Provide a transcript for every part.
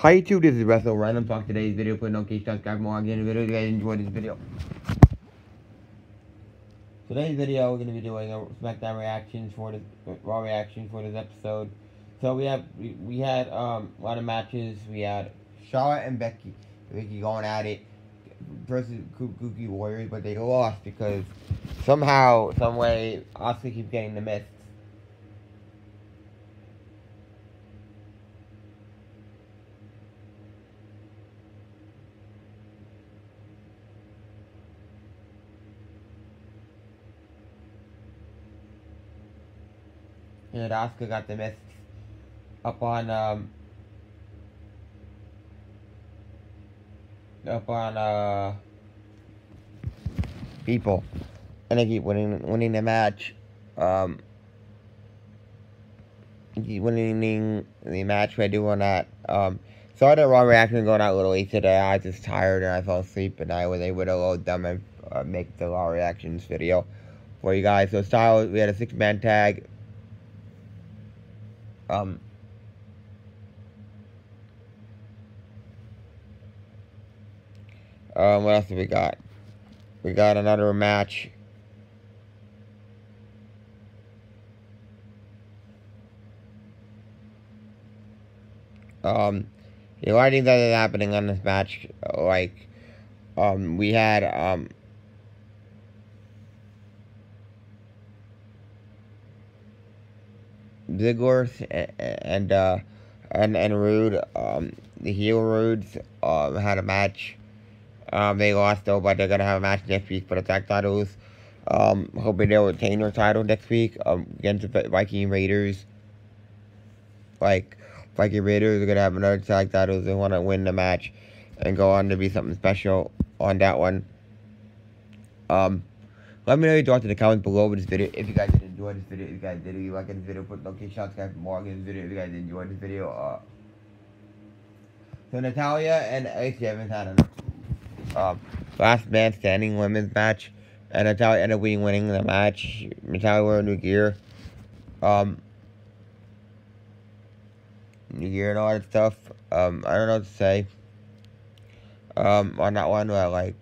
Hi YouTube, this is Russell Random Talk. Today's video put no case subscribe more again video. You guys enjoy this video. Today's video we're gonna be doing a SmackDown reactions for this Raw reaction for this episode. So we have we, we had um, a lot of matches. We had Charlotte and Becky, Becky going at it versus Kabuki Warriors, but they lost because somehow, some way, Asuka keeps getting the miss. And Asuka got the miss up on um up on uh people and they keep winning winning the match. Um keep winning the match by doing that. Um sorry the raw reaction going out a little late today. I was just tired and I fell asleep and I was able to load them and uh, make the raw reactions video for you guys. So style we had a six man tag um, um, what else do we got? We got another match. Um, a lot of things that happening on this match, like, um, we had, um, Ziggler and uh, and and Roode, um, the heel Roodes, um, had a match. Um, they lost though, but they're gonna have a match next week for the tag titles. Um, hoping they'll retain their title next week um, against the Viking Raiders. Like Viking Raiders are gonna have another tag titles. They want to win the match and go on to be something special on that one. Um, let me know your thoughts in the comments below with this video. If you guys did enjoy this video, if you guys did, you like this video, put location shots, guys, more on this video. If you guys enjoyed this video, uh, so Natalya and Lacey Evans had a um, last man standing women's match, and Natalya ended up winning the match. Natalya wore new gear, um, new gear and all that stuff. Um, I don't know what to say. Um, on that one, but like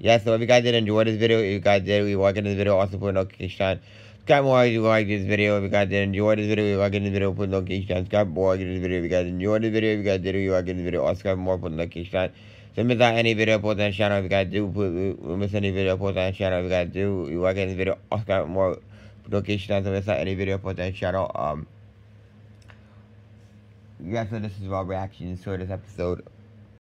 yeah, so if you guys did enjoy this video, if you guys did, we like this video, also put a notification on. Subscribe more if you like this video. If you guys did enjoy this video, if you like this video, put a notification on. Subscribe more if you like this video. If you guys enjoyed this video, if you guys did, you like this video, also subscribe more, put a notification on. So miss out any video posted on the channel. If you guys do put, miss any video posted on the channel, if you guys do, you like this video, also subscribe more, put a notification on. So miss out any video posted on the channel. Um, yeah, so this is our reactions to this episode.